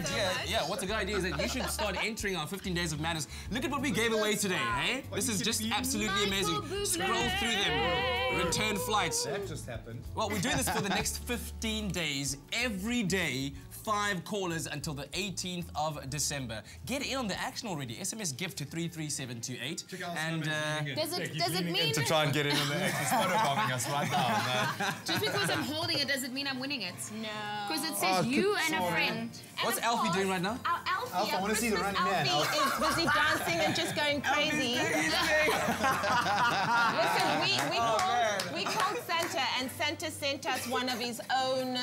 idea, yeah, what's a good idea is that you should start entering our 15 Days of Madness. Look at what we gave away today, hey? This is just absolutely amazing. Scroll through them. Return flights. That just happened. Well, we're doing this for the next 15 days, every day, five callers until the 18th of December. Get in on the action already. SMS gift to 33728. And uh, Does it does it mean To try and get in on the action. Photo bombing us right now, man. just because I'm holding it does it mean I'm winning it? No. Because it says you and a friend. And what's of Alfie course, doing right now? Our Alfie, Alfie, I wanna see the Christmas running man, Alfie Alfie. is busy dancing and just going crazy. Listen, we, we, oh, called, we called Santa and Santa sent us one of his own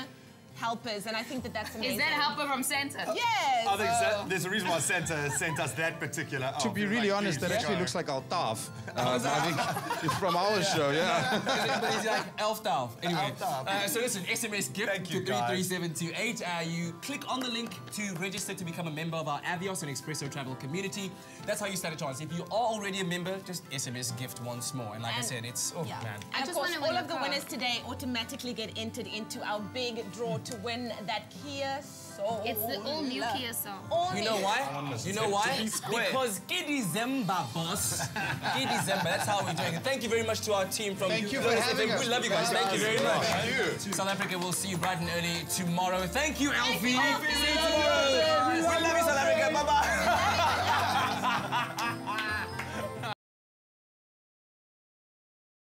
helpers and I think that that's amazing. Is that a helper from Santa? Yes. I think Sa- there's a reason why Santa sent us that particular. To be really honest, that actually looks like Altaf. Uh, I think it's from our show, yeah. but he's like elf elf. Anyway, Elf-elf. uh, so listen, SMS gift Thank to you, guys. 33728. Uh, you click on the link to register to become a member of our Avios and Expresso Travel community. That's how you stand a chance. If you are already a member, just SMS gift once more. And like I said, it's oh Yeah. man. I And of course, wanna all of the winners today automatically get entered into our big draw to win that Kia Soul. It's the all new Kia Soul. All You know why? You know why? Because Get December, boss. Get December. That's how we're doing it. Thank you very much to our team from Thank you for having us. We love you guys. Thank you very much. Thank you. South Africa we'll see you bright and early tomorrow. Thank you, Alfie.